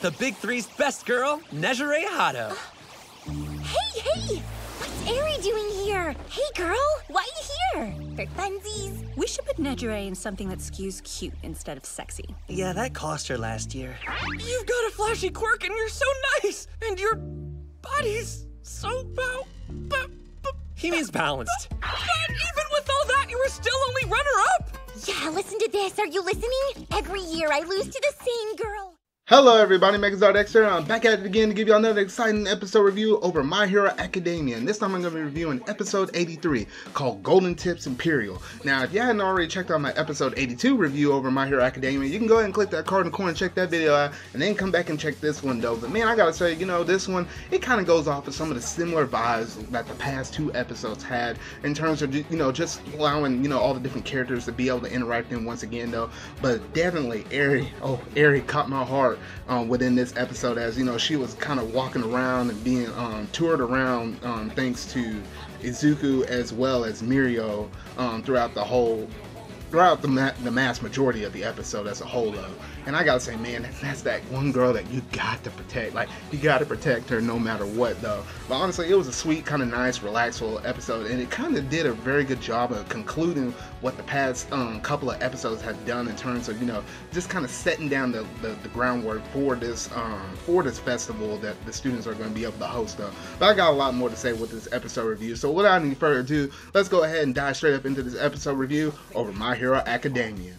the Big Three's best girl, Nejire Hado. Hey, hey! What's Eri doing here? Hey, girl, why are you here? For funsies? We should put Nejire in something that skews cute instead of sexy. Yeah, that cost her last year. You've got a flashy quirk and you're so nice, and your body's so bow. bow, bow he means balanced. But even with all that, you were still only runner up. Yeah, listen to this. Are you listening? Every year I lose to the same girl. Hello everybody, MegaZard Extra. I'm back at it again to give you another exciting episode review over My Hero Academia. And this time I'm going to be reviewing episode 83 called Golden Tips Imperial. Now, if you hadn't already checked out my episode 82 review over My Hero Academia, you can go ahead and click that card in the corner and check that video out, and then come back and check this one though. But man, I gotta say, you know, this one, it kind of goes off of some of the similar vibes that the past two episodes had in terms of, you know, just allowing, you know, all the different characters to be able to interact in once again though. But definitely, Eri, oh, Eri caught my heart um, within this episode as you know she was kind of walking around and being um, toured around um, thanks to Izuku as well as Mirio um, throughout the whole throughout the, ma- the mass majority of the episode as a whole though and I gotta say, man, that's, that's that one girl that you got to protect. Like, you gotta protect her no matter what, though. But honestly, it was a sweet, kind of nice, relaxful episode, and it kind of did a very good job of concluding what the past um, couple of episodes have done in terms of, you know, just kind of setting down the, the, the groundwork for this um, for this festival that the students are going to be able to host, though. But I got a lot more to say with this episode review. So without any further ado, let's go ahead and dive straight up into this episode review over My Hero Academia.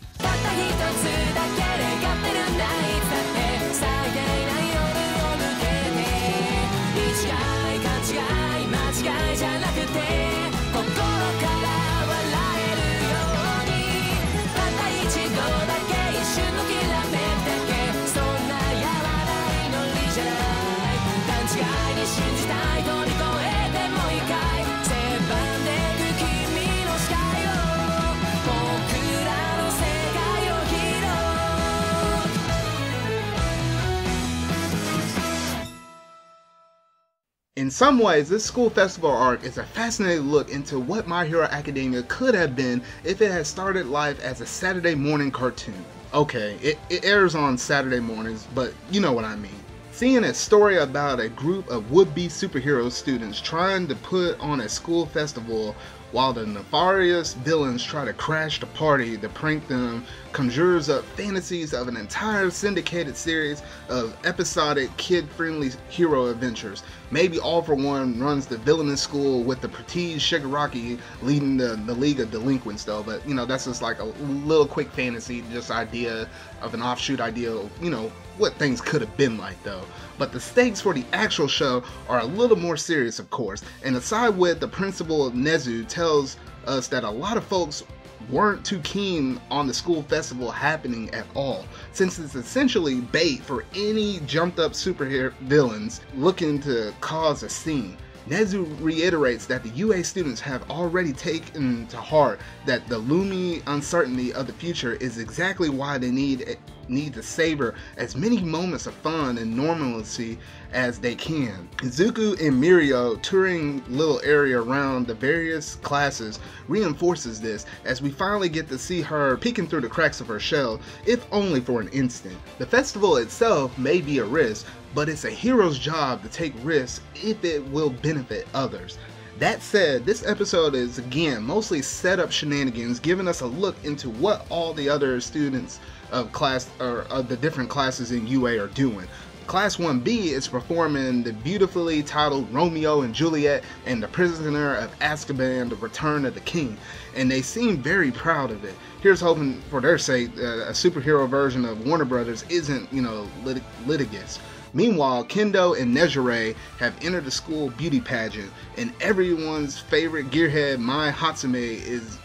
In some ways, this school festival arc is a fascinating look into what My Hero Academia could have been if it had started life as a Saturday morning cartoon. Okay, it, it airs on Saturday mornings, but you know what I mean. Seeing a story about a group of would be superhero students trying to put on a school festival while the nefarious villains try to crash the party to prank them conjures up fantasies of an entire syndicated series of episodic kid-friendly hero adventures. Maybe All for One runs the villainous school with the prestige Shigaraki leading the, the League of Delinquents though, but you know, that's just like a little quick fantasy, just idea of an offshoot idea you know, what things could have been like though. But the stakes for the actual show are a little more serious, of course. And aside with the principal of Nezu tells us that a lot of folks weren't too keen on the school festival happening at all, since it's essentially bait for any jumped up superhero villains looking to cause a scene. Nezu reiterates that the UA students have already taken to heart that the looming uncertainty of the future is exactly why they need need to savor as many moments of fun and normalcy as they can. Izuku and Mirio touring little Eri around the various classes reinforces this as we finally get to see her peeking through the cracks of her shell, if only for an instant. The festival itself may be a risk, but it's a hero's job to take risks if it will benefit others. That said, this episode is again mostly setup shenanigans, giving us a look into what all the other students of class or of the different classes in UA are doing. Class 1B is performing the beautifully titled Romeo and Juliet and the Prisoner of Azkaban, The Return of the King, and they seem very proud of it. Here's hoping for their sake uh, a superhero version of Warner Brothers isn't, you know, lit- litigious. Meanwhile, Kendo and Nejire have entered the school beauty pageant, and everyone's favorite gearhead, Mei Hatsume, is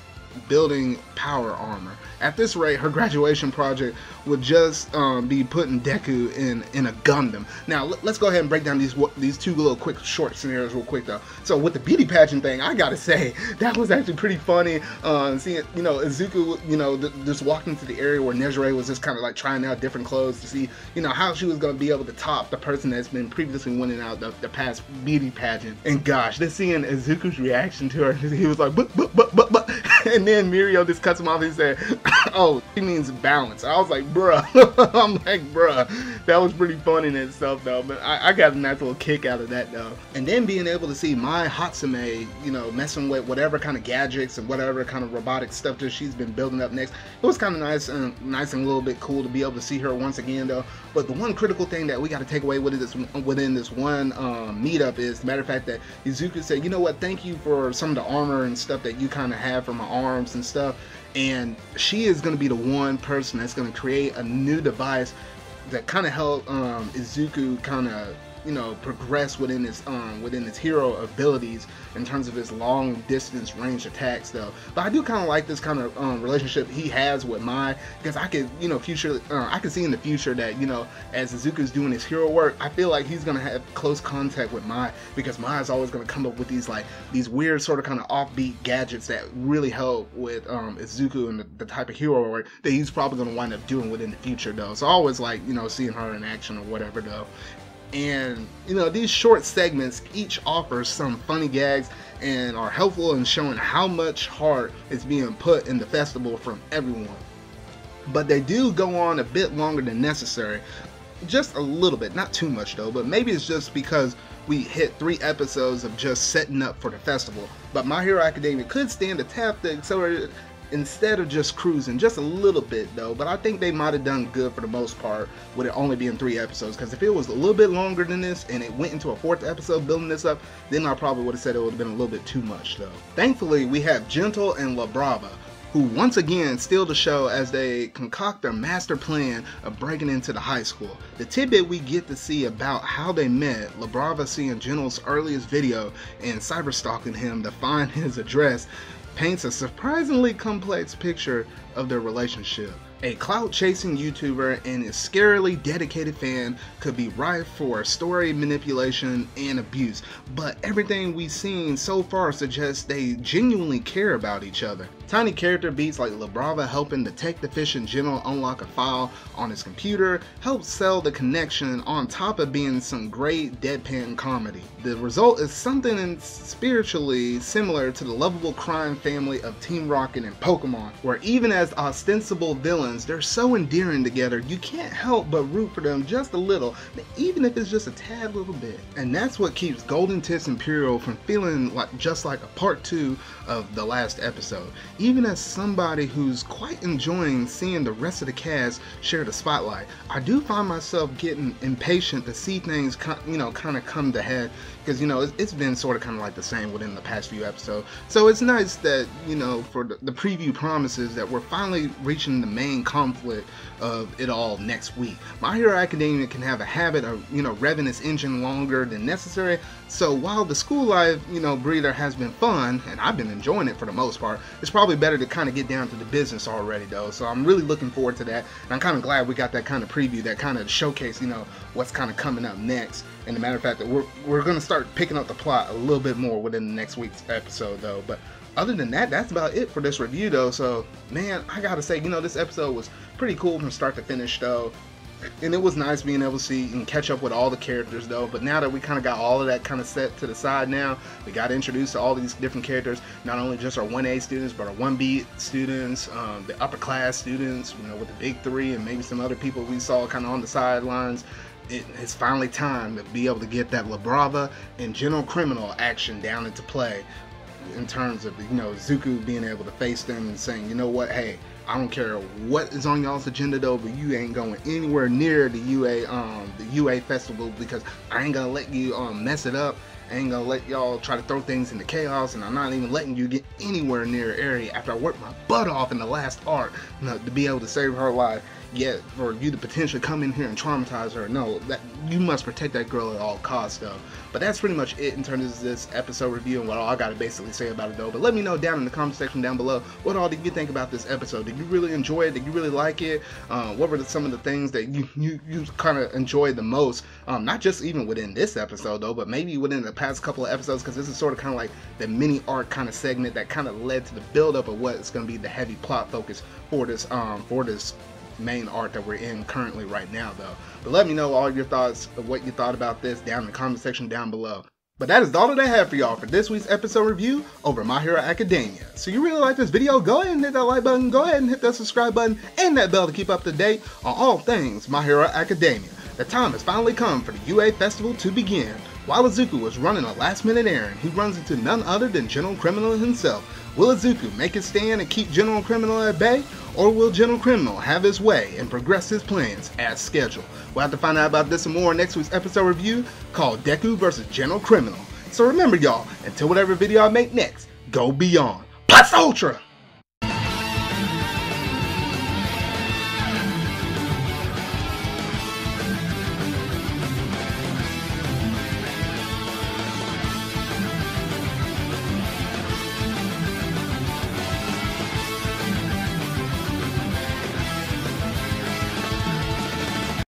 building power armor. At this rate, her graduation project would just um, be putting Deku in in a Gundam. Now let, us go ahead and break down these these two little quick short scenarios real quick though. So with the beauty pageant thing, I gotta say that was actually pretty funny. Uh, seeing you know Izuku, you know th- just walking to the area where Nejire was just kind of like trying out different clothes to see you know how she was gonna be able to top the person that's been previously winning out the, the past beauty pageant. And gosh, just seeing Izuku's reaction to her, he was like but but but but, and then Mirio just cuts him off and said. oh, he means balance. I was like, bruh. I'm like, bruh. That was pretty funny in itself, though. But I, I got a nice little kick out of that, though. And then being able to see Mei Hatsume, you know, messing with whatever kind of gadgets and whatever kind of robotic stuff that she's been building up next, it was kind of nice and nice and a little bit cool to be able to see her once again, though. But the one critical thing that we got to take away with this within this one um, meetup is the matter of fact that Izuku said, you know what, thank you for some of the armor and stuff that you kind of have for my arms and stuff. And she is going to be the one person that's going to create a new device that kind of help um, Izuku kind of you know progress within his um within his hero abilities in terms of his long distance range attacks though. But i do kind of like this kind of um, relationship he has with Mei because i could you know future uh, i can see in the future that you know as izuku's doing his hero work i feel like he's gonna have close contact with Mei because Mei is always gonna come up with these like these weird sort of kind of offbeat gadgets that really help with um izuku and the, the type of hero work that he's probably gonna wind up doing within the future though. So I always like you know seeing her in action or whatever though and you know these short segments each offers some funny gags and are helpful in showing how much heart is being put in the festival from everyone. But they do go on a bit longer than necessary. Just a little bit not too much though but maybe it's just because we hit three episodes of just setting up for the festival. But my hero academia could stand a tap the accelerator instead of just cruising just a little bit though but i think they might have done good for the most part with it only being three episodes because if it was a little bit longer than this and it went into a fourth episode building this up then i probably would have said it would have been a little bit too much though thankfully we have gentle and la brava who once again steal the show as they concoct their master plan of breaking into the high school. The tidbit we get to see about how they met, LaBrava seeing Gentle's earliest video and cyberstalking him to find his address, paints a surprisingly complex picture of their relationship. A clout chasing YouTuber and his scarily dedicated fan could be ripe for story manipulation and abuse, but everything we've seen so far suggests they genuinely care about each other. Tiny character beats like LaBrava helping Detective Fish and Gentle unlock a file on his computer help sell the connection on top of being some great deadpan comedy. The result is something spiritually similar to the lovable crime family of Team Rocket and Pokemon, where even as ostensible villains, they're so endearing together you can't help but root for them just a little, even if it's just a tad little bit. And that's what keeps Golden Tips Imperial from feeling like just like a part two of the last episode even as somebody who's quite enjoying seeing the rest of the cast share the spotlight, I do find myself getting impatient to see things, you know, kind of come to head because you know it's been sort of kind of like the same within the past few episodes. So it's nice that you know for the preview promises that we're finally reaching the main conflict of it all next week. My Hero Academia can have a habit of you know revving its engine longer than necessary. So while the school life you know breather has been fun and I've been enjoying it for the most part, it's probably better to kind of get down to the business already though. So I'm really looking forward to that, and I'm kind of glad we got that kind of preview that kind of showcase you know what's kind of coming up next. And the matter of fact that we're we're gonna start picking up the plot a little bit more within the next week's episode though. But other than that, that's about it for this review though. So man, I gotta say, you know, this episode was pretty cool from start to finish though. And it was nice being able to see and catch up with all the characters though. But now that we kind of got all of that kind of set to the side now, we got introduced to all these different characters. Not only just our 1A students, but our 1B students, um, the upper class students, you know, with the big three and maybe some other people we saw kind of on the sidelines it, it's finally time to be able to get that LaBrava and Gentle Criminal action down into play in terms of you know Zuko being able to face them and saying, you know what, hey, I don't care what is on y'all's agenda though, but you ain't going anywhere near the UA um the UA festival because I ain't gonna let you um mess it up. I ain't gonna let y'all try to throw things into chaos, and I'm not even letting you get anywhere near Eri after I worked my butt off in the last arc you know, to be able to save her life yet for you to potentially come in here and traumatize her. No, that you must protect that girl at all costs, though. But that's pretty much it in terms of this episode review and what all I got to basically say about it, though. But let me know down in the comment section down below what all did you think about this episode? Did you really enjoy it? Did you really like it? Uh, what were the, some of the things that you you, you kind of enjoyed the most? Um, not just even within this episode, though, but maybe within the past couple of episodes, because this is sort of kind of like the mini arc kind of segment that kind of led to the buildup of what is going to be the heavy plot focus for this um for this main art that we're in currently right now though but let me know all your thoughts of what you thought about this down in the comment section down below But that is all that I have for y'all for this week's episode review over My Hero Academia. So you really like this video, go ahead and hit that like button, go ahead and hit that subscribe button, and that bell to keep up to date on all things My Hero Academia. The time has finally come for the UA Festival to begin. While Izuku was running a last minute errand, he runs into none other than Gentle Criminal himself. Will Izuku make his stand and keep Gentle Criminal at bay, or will Gentle Criminal have his way and progress his plans as scheduled? We'll have to find out about this and more in next week's episode review called Deku vs. Gentle Criminal. So remember y'all, until whatever video I make next, go beyond. Plus Ultra!